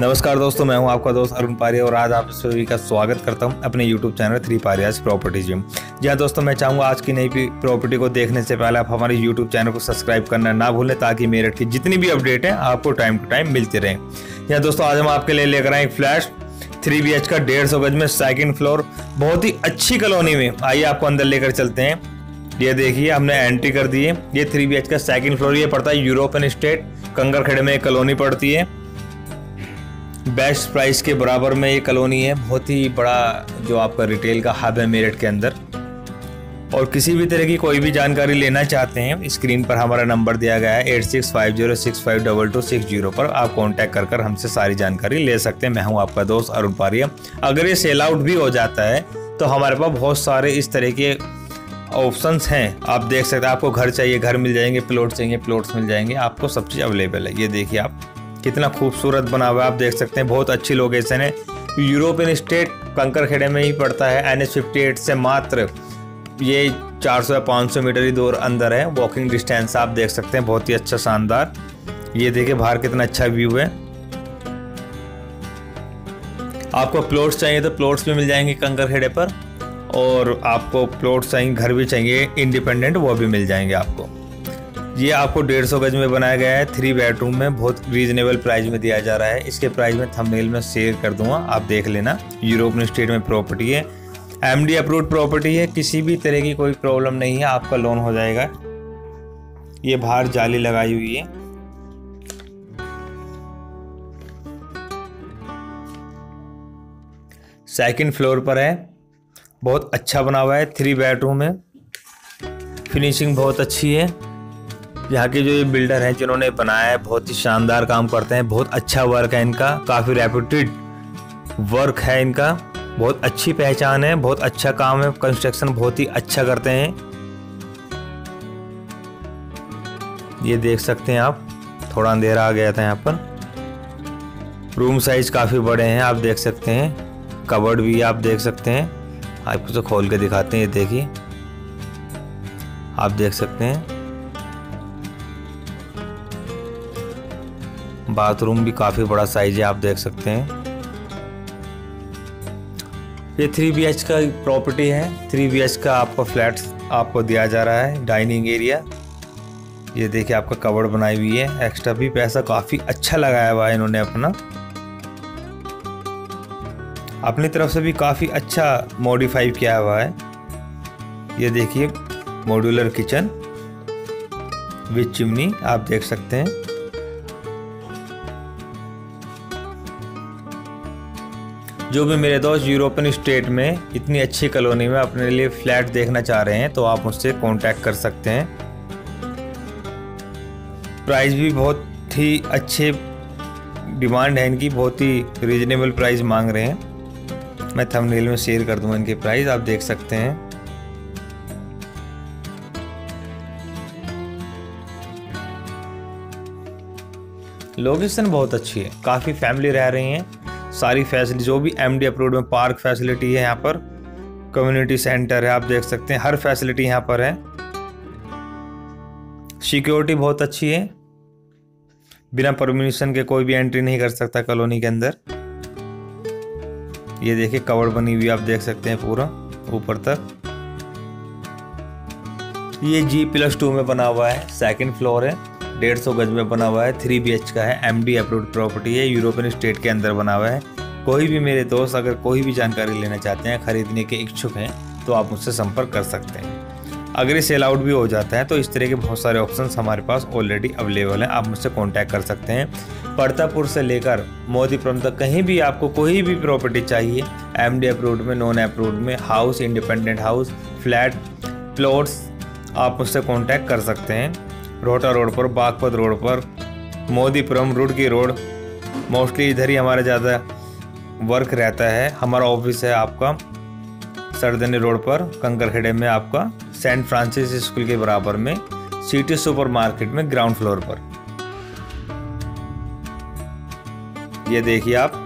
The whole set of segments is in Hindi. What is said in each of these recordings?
नमस्कार दोस्तों, मैं हूँ आपका दोस्त अरुण पारिया और आज आप सभी का स्वागत करता हूँ अपने YouTube चैनल थ्री पारियाज प्रॉपर्टीज़ में। जी हाँ दोस्तों, मैं चाहूँगा आज की नई प्रॉपर्टी को देखने से पहले आप हमारे YouTube चैनल को सब्सक्राइब करना ना भूलें ताकि मेरठ की जितनी भी अपडेट है, आपको टाइम टू टाइम मिलती रहे। यहाँ दोस्तों, आज हम आपके लिए लेकर आए एक फ्लैश थ्री बी का डेढ़ सौ गज में सेकेंड फ्लोर बहुत ही अच्छी कॉलोनी में। आइए आपको अंदर लेकर चलते हैं। ये देखिए, हमने एंट्री कर दी है। ये थ्री बी का सेकंड फ्लोर ये पड़ता है यूरोपियन स्टेट कंगर खेड़े में एक कॉलोनी पड़ती है। बेस्ट प्राइस के बराबर में ये कॉलोनी है। बहुत ही बड़ा जो आपका रिटेल का हब है मेरठ के अंदर। और किसी भी तरह की कोई भी जानकारी लेना चाहते हैं, स्क्रीन पर हमारा नंबर दिया गया है eight six five zero six five double two six zero पर आप कांटेक्ट कर कर हमसे सारी जानकारी ले सकते हैं। मैं हूँ आपका दोस्त अरुण पारिया। अगर ये सेल आउट भी हो जाता है तो हमारे पास बहुत सारे इस तरह के ऑप्शंस हैं। आप देख सकते हैं, आपको घर चाहिए, घर मिल जाएँगे प्लॉट चाहिए प्लॉट्स मिल जाएँगे, आपको सब चीज़ अवेलेबल है। ये देखिए आप। कितना खूबसूरत बना हुआ है आप देख सकते हैं। बहुत अच्छी लोकेशन है। यूरोपियन स्टेट कंकर खेड़े में ही पड़ता है। एन एच से मात्र ये 400 या 500 मीटर ही दूर अंदर है। वॉकिंग डिस्टेंस आप देख सकते हैं। बहुत ही अच्छा शानदार। ये देखिए बाहर कितना अच्छा व्यू है। आपको प्लॉट्स चाहिए तो प्लॉट्स भी मिल जाएँगे कंकर खेड़े पर। और आपको प्लॉट्स चाहिए, घर भी चाहिए इंडिपेंडेंट वो भी मिल जाएँगे आपको। ये आपको डेढ़ सौ गज में बनाया गया है। थ्री बेडरूम में बहुत रीजनेबल प्राइस में दिया जा रहा है। इसके प्राइस में थंबनेल में शेयर कर दूँगा, आप देख लेना। यूरोपियन स्टेट में प्रॉपर्टी है। एम डी अप्रूव प्रॉपर्टी है। किसी भी तरह की कोई प्रॉब्लम नहीं है, आपका लोन हो जाएगा। ये बाहर जाली लगाई हुई है। सेकंड फ्लोर पर है। बहुत अच्छा बना हुआ है। थ्री बेडरूम है फिनिशिंग बहुत अच्छी है। यहाँ के जो ये बिल्डर हैं जिन्होंने बनाया है, बहुत ही शानदार काम करते हैं, बहुत अच्छा वर्क है इनका, काफ़ी रेपुटेड वर्क है इनका, बहुत अच्छी पहचान है, बहुत अच्छा काम है कंस्ट्रक्शन बहुत ही अच्छा करते हैं। ये देख सकते हैं आप, थोड़ा अंधेरा आ गया था यहाँ पर। रूम साइज़ काफ़ी बड़े हैं, आप देख सकते हैं। कबर्ड भी आप देख सकते हैं। आपको तो खोल के दिखाते हैं, ये देखिए। आप देख सकते हैं। बाथरूम भी काफ़ी बड़ा साइज़ है, आप देख सकते हैं। ये थ्री बी एच का प्रॉपर्टी है। थ्री बी एच का आपको फ्लैट आपको दिया जा रहा है डाइनिंग एरिया ये देखिए, आपका कवर बनाई हुई है। एक्स्ट्रा भी पैसा काफ़ी अच्छा लगाया हुआ है इन्होंने अपना। अपनी तरफ़ से भी काफ़ी अच्छा मॉडिफाई किया हुआ है। ये देखिए मॉड्यूलर किचन विथ चिमनी आप देख सकते हैं। जो भी मेरे दोस्त यूरोपियन स्टेट में इतनी अच्छी कॉलोनी में अपने लिए फ्लैट देखना चाह रहे हैं तो आप मुझसे कांटेक्ट कर सकते हैं। प्राइस भी बहुत ही अच्छे डिमांड है इनकी, बहुत ही रीजनेबल प्राइस मांग रहे हैं। मैं थंबनेल में शेयर कर दूँगा इनके प्राइस आप देख सकते हैं। लोकेशन बहुत अच्छी है, काफ़ी फैमिली रह रही हैं। सारी फैसिलिटी, जो भी एम डी अप्रूव में पार्क फैसिलिटी है यहाँ पर कम्युनिटी सेंटर है, आप देख सकते हैं, हर फैसिलिटी यहाँ पर है। सिक्योरिटी बहुत अच्छी है। बिना परमिशन के कोई भी एंट्री नहीं कर सकता कॉलोनी के अंदर। ये देखिए, कवर बनी हुई आप देख सकते हैं पूरा, ऊपर तक। ये जी प्लस टू में बना हुआ है सेकंड फ्लोर है। डेढ़ सौ गज में बना हुआ है। थ्री बी का है। एम डी अप्रूव प्रॉपर्टी है। यूरोपियन स्टेट के अंदर बना हुआ है। कोई भी मेरे दोस्त अगर कोई भी जानकारी लेना चाहते हैं, खरीदने के इच्छुक हैं तो आप मुझसे संपर्क कर सकते हैं। अगर ये सेल आउट भी हो जाता है तो इस तरह के बहुत सारे ऑप्शन हमारे पास ऑलरेडी अवेलेबल हैं। आप मुझसे कॉन्टैक्ट कर सकते हैं। पड़तापुर से लेकर मोदीपुरम तक कहीं भी आपको कोई भी प्रॉपर्टी चाहिए एम डी अप्रूव्ड में नॉन अप्रूव्ड में house independent house flat plots आप मुझसे कॉन्टैक्ट कर सकते हैं। रोहटा रोड पर, बागपत रोड पर, मोदीपुरम, रुड़की रोड। मोस्टली इधर ही हमारा ज़्यादा वर्क रहता है। हमारा ऑफ़िस है आपका सरदनी रोड पर कंकरखेड़े में आपका सेंट फ्रांसिस स्कूल के बराबर में सिटी सुपर मार्केट में ग्राउंड फ्लोर पर। ये देखिए आप।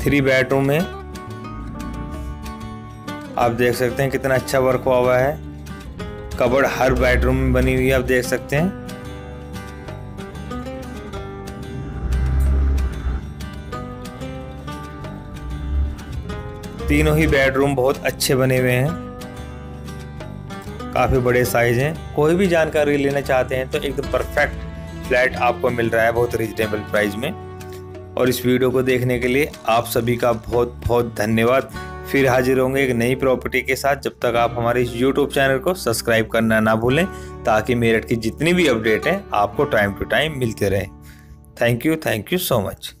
थ्री बेडरूम में आप देख सकते हैं कितना अच्छा वर्क हुआ हुआ है। कबड़ हर बेडरूम में बनी हुई है, आप देख सकते हैं। तीनों ही बेडरूम बहुत अच्छे बने हुए हैं। काफ़ी बड़े साइज़ हैं। कोई भी जानकारी लेना चाहते हैं तो एकदम परफेक्ट फ्लैट आपको मिल रहा है बहुत रिजनेबल प्राइस में। और इस वीडियो को देखने के लिए आप सभी का बहुत बहुत धन्यवाद। फिर हाजिर होंगे एक नई प्रॉपर्टी के साथ। जब तक आप हमारे इस यूट्यूब चैनल को सब्सक्राइब करना ना भूलें, ताकि मेरठ की जितनी भी अपडेट हैं, आपको टाइम टू टाइम मिलते रहें। Thank you thank you so much